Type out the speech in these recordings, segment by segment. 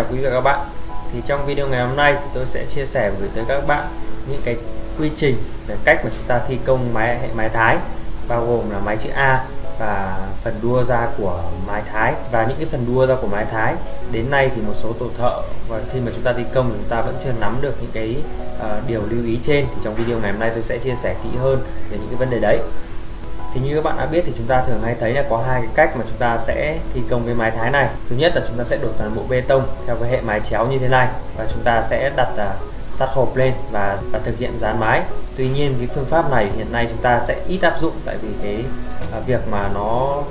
chào quý vị và các bạn. Thì trong video ngày hôm nay thì tôi sẽ chia sẻ gửi tới các bạn những cái quy trình về cách mà chúng ta thi công máy hệ máy thái bao gồm là máy chữ A và phần đua ra của máy thái. Và những cái phần đua ra của máy thái đến nay thì một số tổ thợ và khi mà chúng ta thi công thì chúng ta vẫn chưa nắm được những cái uh, điều lưu ý trên. Thì trong video ngày hôm nay tôi sẽ chia sẻ kỹ hơn về những cái vấn đề đấy thì như các bạn đã biết thì chúng ta thường hay thấy là có hai cái cách mà chúng ta sẽ thi công cái mái thái này. Thứ nhất là chúng ta sẽ đổ toàn bộ bê tông theo cái hệ mái chéo như thế này và chúng ta sẽ đặt uh, sắt hộp lên và, và thực hiện dán mái. Tuy nhiên cái phương pháp này hiện nay chúng ta sẽ ít áp dụng tại vì cái uh, việc mà nó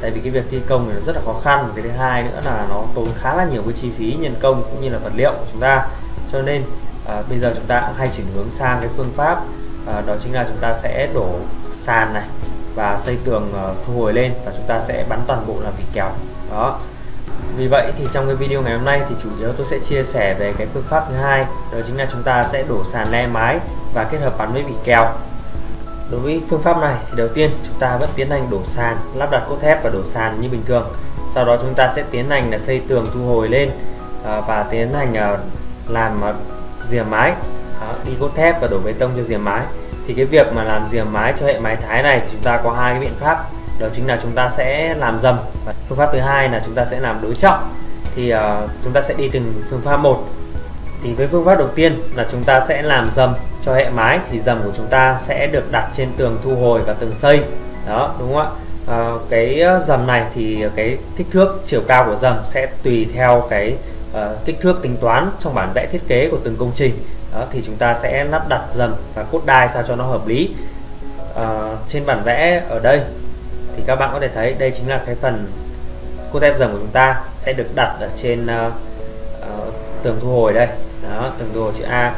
tại vì cái việc thi công này rất là khó khăn. Cái thứ hai nữa là nó tốn khá là nhiều cái chi phí nhân công cũng như là vật liệu của chúng ta. Cho nên à, bây giờ chúng ta cũng hay chuyển hướng sang cái phương pháp à, đó chính là chúng ta sẽ đổ sàn này và xây tường ờ, thu hồi lên và chúng ta sẽ bắn toàn bộ là vỉ kèo đó. Vì vậy thì trong cái video ngày hôm nay thì chủ yếu tôi sẽ chia sẻ về cái phương pháp thứ hai, đó chính là chúng ta sẽ đổ sàn le mái và kết hợp bắn với vỉ kèo đối với phương pháp này thì đầu tiên chúng ta vẫn tiến hành đổ sàn, lắp đặt cốt thép và đổ sàn như bình thường. Sau đó chúng ta sẽ tiến hành là xây tường thu hồi lên ờ, và tiến hành ờ, làm rìa mái. Đi cốt thép và đổ bê tông cho rìa mái thì cái việc mà làm rìa mái cho hệ mái thái này thì chúng ta có hai cái biện pháp. Đó chính là chúng ta sẽ làm dầm. Và phương pháp thứ hai là chúng ta sẽ làm đối trọng. Thì uh, chúng ta sẽ đi từng phương pháp một. Thì với phương pháp đầu tiên là chúng ta sẽ làm dầm cho hệ mái thì dầm của chúng ta sẽ được đặt trên tường thu hồi và tường xây. Đó đúng không ạ? À, cái ờ, dầm này thì cái kích thước chiều cao của dầm sẽ tùy theo cái uh, kích thước tính toán trong bản vẽ thiết kế của từng công trình đó, thì chúng ta sẽ lắp đặt dầm và cốt đai sao cho nó hợp lý. À, trên bản vẽ ở đây thì các bạn có thể thấy đây chính là cái phần cốt thép dầm của chúng ta sẽ được đặt ở trên uh, uh, tường thu hồi đây. Đó tường thu hồi chữ A.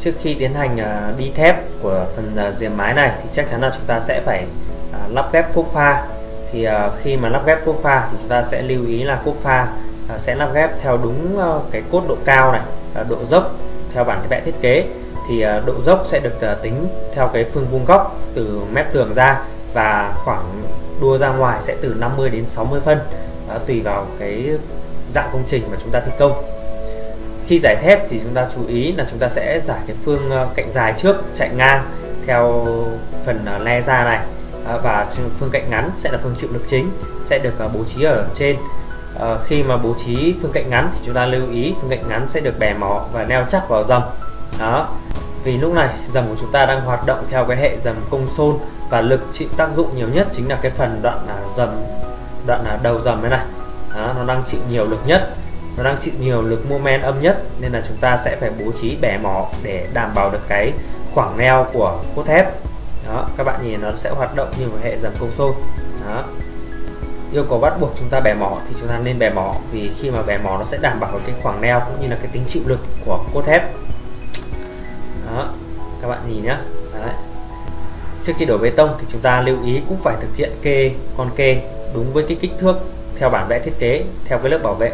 Trước khi tiến hành uh, đi thép của phần uh, diềm mái này thì chắc chắn là chúng ta sẽ phải uh, lắp ghép cốt pha. Thì uh, khi mà lắp ghép cốt pha thì chúng ta sẽ lưu ý là cốt pha uh, sẽ lắp ghép theo đúng uh, cái cốt độ cao này uh, độ dốc theo bản vẽ thiết kế thì ờ, độ dốc sẽ được ờ, tính theo cái phương vuông góc từ mép tường ra và khoảng đua ra ngoài sẽ từ 50 đến 60 phân đó, tùy vào cái dạng công trình mà chúng ta thi công. Khi giải thép thì chúng ta chú ý là chúng ta sẽ giải cái phương ờ, cạnh dài trước chạy ngang theo phần le ra này và phương cạnh ngắn sẽ là phương chịu lực chính sẽ được bố trí ở trên à, khi mà bố trí phương cạnh ngắn thì chúng ta lưu ý phương cạnh ngắn sẽ được bẻ mỏ và neo chắc vào dầm. Đó. Vì lúc này dầm của chúng ta đang hoạt động theo cái hệ dầm công xôn và lực chịu tác dụng nhiều nhất chính là cái phần đoạn là dầm đoạn là đầu dầm thế này. Đó, nó đang chịu nhiều lực nhất nó đang chịu nhiều lực mô men âm nhất nên là chúng ta sẽ phải bố trí bẻ mỏ để đảm bảo được cái khoảng neo của cốt thép. Đó các bạn nhìn nó sẽ hoạt động như một hệ dầm công xôn. Đó yêu cầu bắt buộc chúng ta bẻ mỏ thì chúng ta nên bẻ mỏ. Vì khi mà bẻ mỏ nó sẽ đảm bảo cái khoảng neo cũng như là cái tính chịu lực của cốt thép. Đó các bạn nhìn nhé Đấy. trước khi đổ bê tông thì chúng ta lưu ý cũng phải thực hiện kê con kê đúng với cái kích thước theo bản vẽ thiết kế theo cái lớp bảo vệ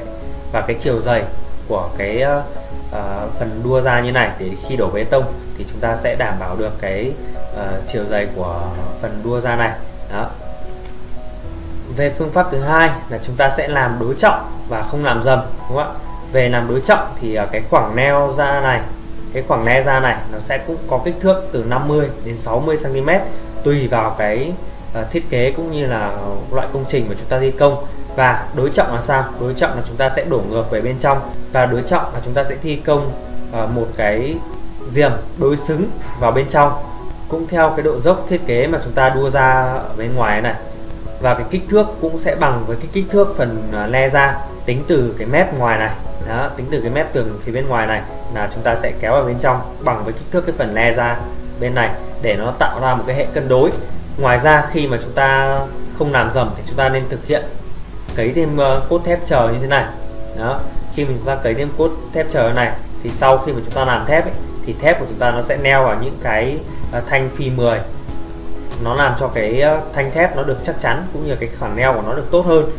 và cái chiều dày của cái uh, phần đua ra như này. Để khi đổ bê tông thì chúng ta sẽ đảm bảo được cái uh, chiều dày của phần đua ra này. Đó về phương pháp thứ hai là chúng ta sẽ làm đối trọng và không làm dầm, đúng không ạ? Về làm đối trọng thì à, cái khoảng neo ra này, cái khoảng neo ra này nó sẽ cũng có kích thước từ 50 đến 60 cm tùy vào cái à, thiết kế cũng như là loại công trình mà chúng ta thi công. Và đối trọng là sao? Đối trọng là chúng ta sẽ đổ ngược về bên trong và đối trọng là chúng ta sẽ thi công à, một cái diềm đối xứng vào bên trong. Cũng theo cái độ dốc thiết kế mà chúng ta đua ra ở bên ngoài này và cái kích thước cũng sẽ bằng với cái kích thước phần à, le ra tính từ cái mép ngoài này. Đó tính từ cái mép tường phía bên ngoài này là chúng ta sẽ kéo vào bên trong bằng với kích thước cái phần le ra bên này để nó tạo ra một cái hệ cân đối. Ngoài ra khi mà chúng ta không làm dầm thì chúng ta nên thực hiện cấy thêm ờ, cốt thép chờ như thế này. Đó khi mình chúng ta cấy thêm cốt thép chờ này thì sau khi mà chúng ta làm thép ấy, thì thép của chúng ta nó sẽ neo vào những cái ờ, thanh phi 10 nó làm cho cái ờ, thanh thép nó được chắc chắn cũng như cái khoảng neo của nó được tốt hơn.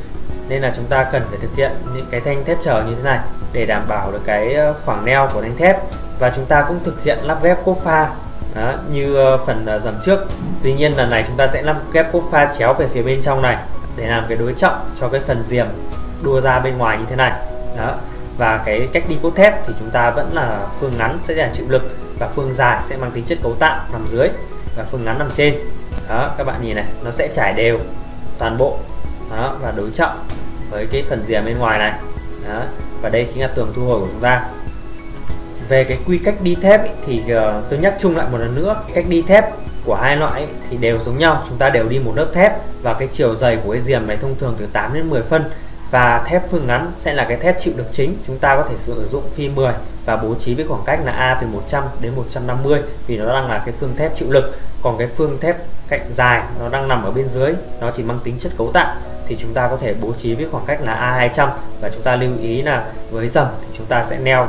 Nên là chúng ta cần phải thực hiện những cái thanh thép trở như thế này để đảm bảo được cái ờ, khoảng neo của thanh thép. Và chúng ta cũng thực hiện lắp ghép cốt pha đó, như ờ, phần dầm trước. Tuy nhiên lần này chúng ta sẽ lắp ghép cốt pha chéo về phía bên trong này để làm cái đối trọng cho cái phần diềm đua ra bên ngoài như thế này đó. Và cái cách đi cốt thép thì chúng ta vẫn là phương ngắn sẽ là chịu lực và phương dài sẽ mang tính chất cấu tạo nằm dưới và phương ngắn nằm trên đó các bạn nhìn này nó sẽ trải đều toàn bộ. Đó và đối trọng với cái phần rìa bên ngoài này. Đó và đây chính là tường thu hồi của chúng ta. Về cái quy cách đi thép ý, thì uh, tôi nhắc chung lại một lần nữa cách đi thép của hai loại ý, thì đều giống nhau. Chúng ta đều đi một lớp thép và cái chiều dày của cái diềm này thông thường từ 8 đến 10 phân. Và thép phương ngắn sẽ là cái thép chịu lực chính. Chúng ta có thể sử dụng phi 10 và bố trí với khoảng cách là A từ 100 đến 150 vì nó đang là cái phương thép chịu lực còn cái phương thép cạnh dài nó đang nằm ở bên dưới nó chỉ mang tính chất cấu tạo thì chúng ta có thể bố trí với khoảng cách là A200 và chúng ta lưu ý là với dầm thì chúng ta sẽ neo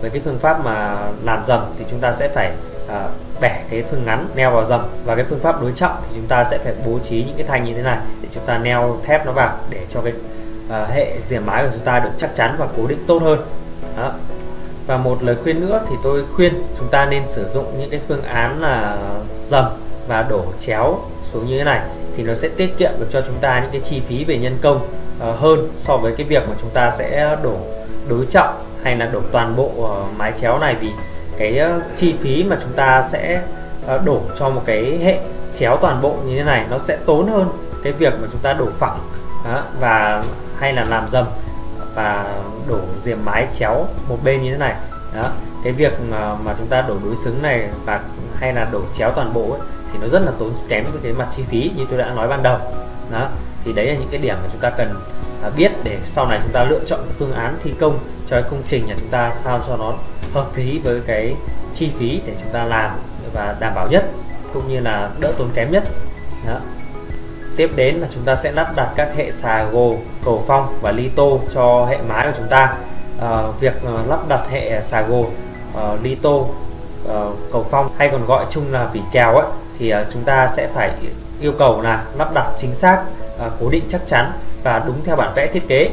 với cái phương pháp mà làm dầm thì chúng ta sẽ phải à, bẻ cái phương ngắn neo vào dầm và cái phương pháp đối trọng thì chúng ta sẽ phải bố trí những cái thanh như thế này để chúng ta neo thép nó vào để cho cái à, hệ diềm mái của chúng ta được chắc chắn và cố định tốt hơn đó và một lời khuyên nữa thì tôi khuyên chúng ta nên sử dụng những cái phương án là dầm và đổ chéo xuống như thế này thì nó sẽ tiết kiệm được cho chúng ta những cái chi phí về nhân công ờ, hơn so với cái việc mà chúng ta sẽ đổ đối trọng hay là đổ toàn bộ ờ, mái chéo này. Vì cái ờ, chi phí mà chúng ta sẽ đổ cho một cái hệ chéo toàn bộ như thế này nó sẽ tốn hơn cái việc mà chúng ta đổ phẳng và hay là làm dầm và đổ diềm mái chéo một bên như thế này. Đó cái việc mà, mà chúng ta đổ đối xứng này và hay là đổ chéo toàn bộ ấy, thì nó rất là tốn kém với cái mặt chi phí như tôi đã nói ban đầu. Đó thì đấy là những cái điểm mà chúng ta cần à, biết để sau này chúng ta lựa chọn phương án thi công cho cái công trình nhà chúng ta sao cho nó hợp lý với cái chi phí để chúng ta làm và đảm bảo nhất cũng như là đỡ tốn kém nhất. Đó tiếp đến là chúng ta sẽ lắp đặt các hệ xà gồ cầu phong và ly tô cho hệ mái của chúng ta. À, việc ờ, lắp đặt hệ xà gồ uh, ly tô uh, cầu phong hay còn gọi chung là vỉ kèo ấy thì uh, chúng ta sẽ phải yêu cầu là lắp đặt chính xác uh, cố định chắc chắn và đúng theo bản vẽ thiết kế.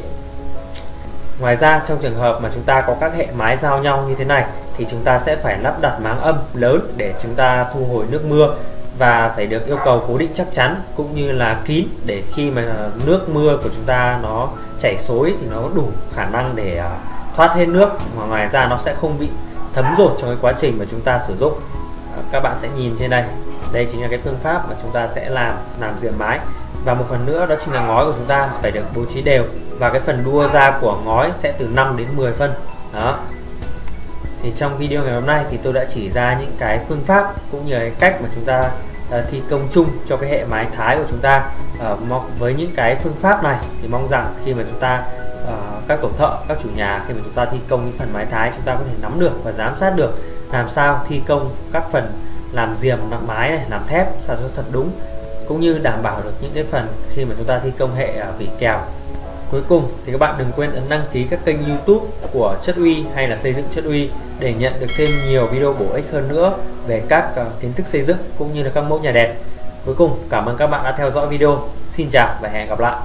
Ngoài ra trong trường hợp mà chúng ta có các hệ mái giao nhau như thế này thì chúng ta sẽ phải lắp đặt máng âm lớn để chúng ta thu hồi nước mưa và phải được yêu cầu cố định chắc chắn cũng như là kín để khi mà nước mưa của chúng ta nó chảy xối thì nó đủ khả năng để à, thoát hết nước. Mà ngoài ra nó sẽ không bị thấm rột trong cái quá trình mà chúng ta sử dụng. À, các bạn sẽ nhìn trên đây. Đây chính là cái phương pháp mà chúng ta sẽ làm làm diện mái. Và một phần nữa đó chính là ngói của chúng ta phải được bố trí đều. Và cái phần đua ra của ngói sẽ từ 5 đến 10 phân. Đó. Thì trong video ngày hôm nay thì tôi đã chỉ ra những cái phương pháp cũng như cái cách mà chúng ta À, thi công chung cho cái hệ mái thái của chúng ta. Uh, với những cái phương pháp này thì mong rằng khi mà chúng ta uh, các tổ thợ các chủ nhà khi mà chúng ta thi công những phần mái thái chúng ta có thể nắm được và giám sát được làm sao thi công các phần làm diềm làm mái này làm thép sao cho thật đúng cũng như đảm bảo được những cái phần khi mà chúng ta thi công hệ vỉ kèo. Cuối cùng thì các bạn đừng quên ấn đăng ký các kênh youtube của Chất Uy hay là xây dựng Chất Uy để nhận được thêm nhiều video bổ ích hơn nữa về các ờ, kiến thức xây dựng cũng như là các mẫu nhà đẹp. Cuối cùng, cảm ơn các bạn đã theo dõi video. Xin chào và hẹn gặp lại.